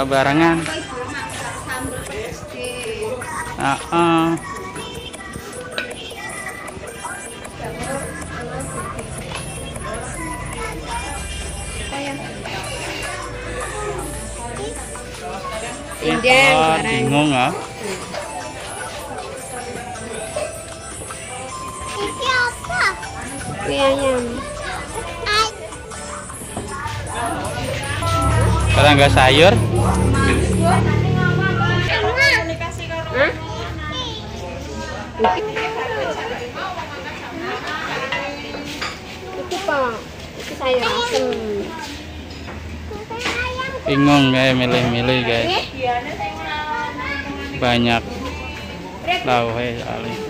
bawa barengan ah ah. Indeng Wah, barang. bingung ah Ini ayam. Kalau nggak sayur. Sayur bingung kayak milih-milih guys. Banyak. Tahu kali ayam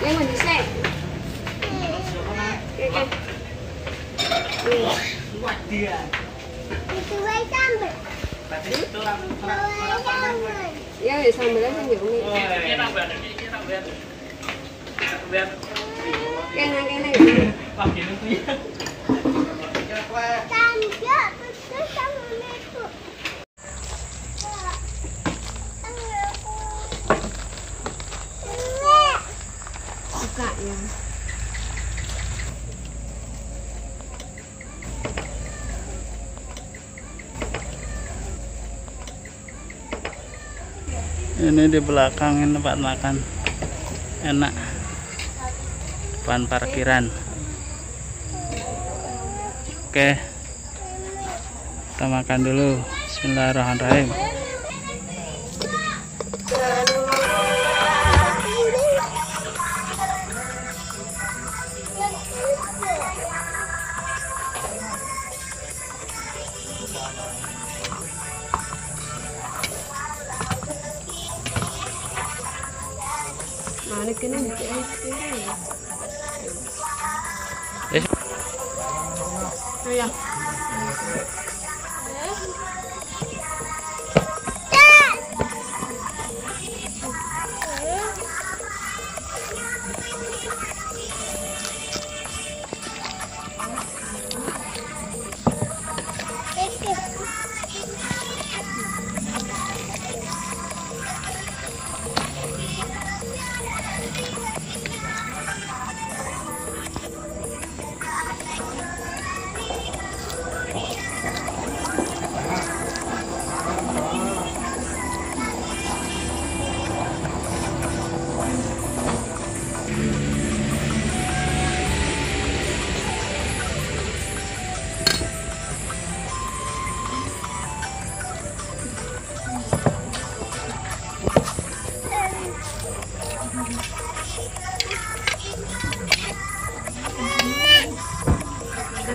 Yang mau disek? Oke, oke. Wih. Ya, ya sambelnya sih nggak unik. Kena, kena ya. Suka ya. Ini di belakang ini tempat makan. Enak. Depan parkiran. Oke. Kita makan dulu. Bismillahirrahmanirrahim Oh ya.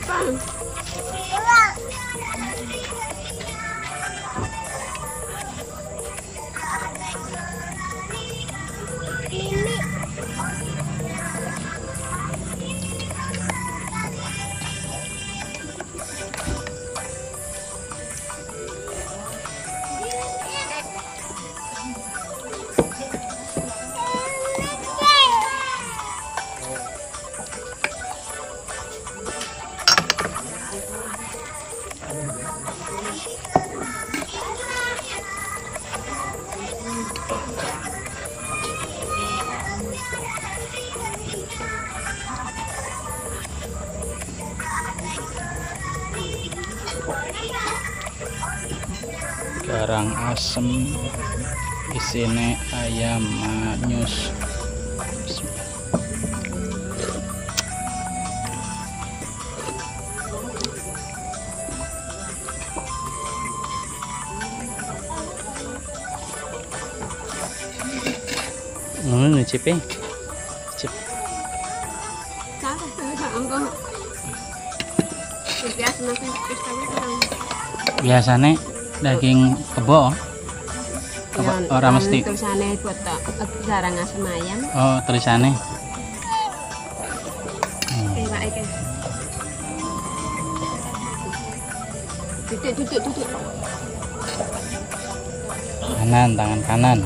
Apa? Garang asem isine ayam manyus ngono nyicipi cip. Salah, salah, daging kebo Apa, Yan, ora ang mesti? Tulisannya buat tak jarang asam ayam. oh tulisannya Hmm. Pak Eke. Duduk, duduk, duduk. kanan tangan kanan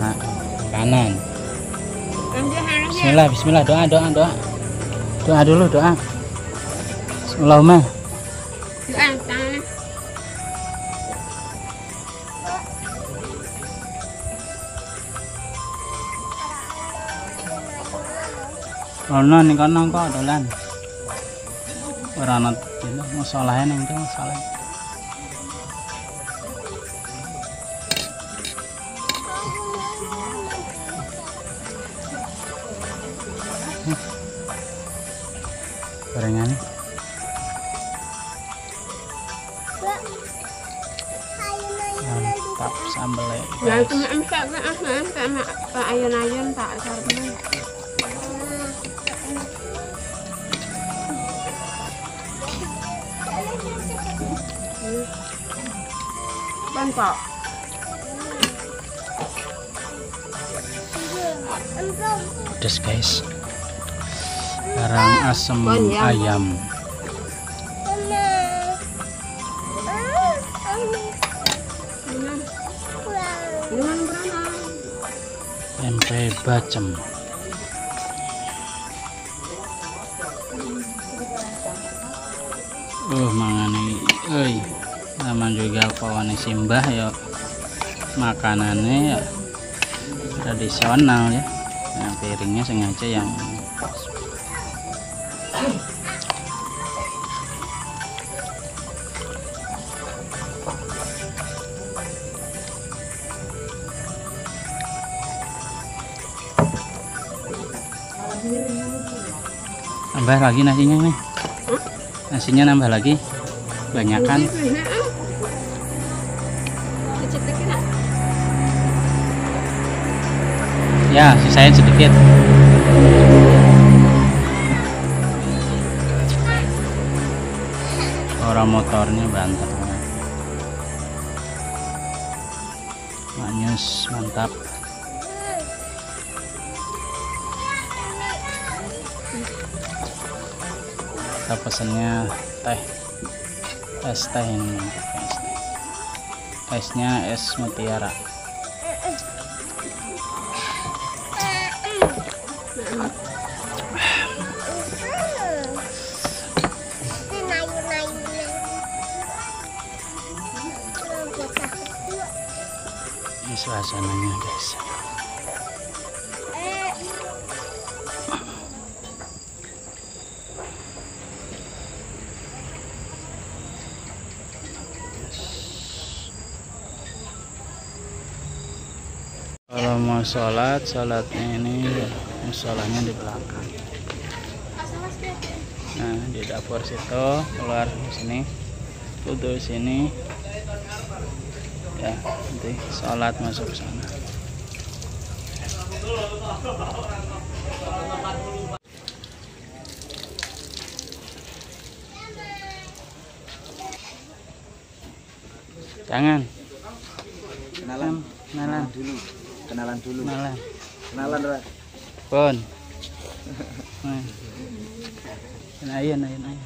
nah, kanan harusnya. Bismillah Bismillah doa doa doa doa dulu doa Bismillahirrahmanirrahim Doa, tangan. Ono ning kono kok dolan. Ora ana dino masalahe ning kene masalah. Gorengan. Mantap sambel Ya, mak pak ayun-ayun. Ban pak. pedes guys garang asem ya. ayam tempe bacem uh mangane euy sama juga kawane simbah ya. Makanannya ya tradisional ya. Nah, piringnya sengaja yang nambah lagi nasinya nih. Nasinya nambah lagi. Banyak kan Kecil-kecil nak? ya sisain sedikit. Orang motornya banter. Manyus mantap kita pesennya teh. Es teh ini. Es teh. esnya es mutiara. Ini suasananya guys sholat sholatnya ini musolanya di belakang. Nah di dapur situ keluar di sini tutup sini. Ya nanti sholat masuk sana. Jangan. Kenalan. Kenalan dulu kenalan dulu kenalan kenalan Ra. pun Nah. ayo ayo ayo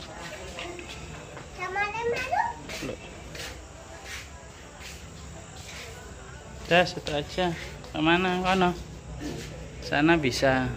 Udah satu aja. Ke mana? Kono. Sana bisa.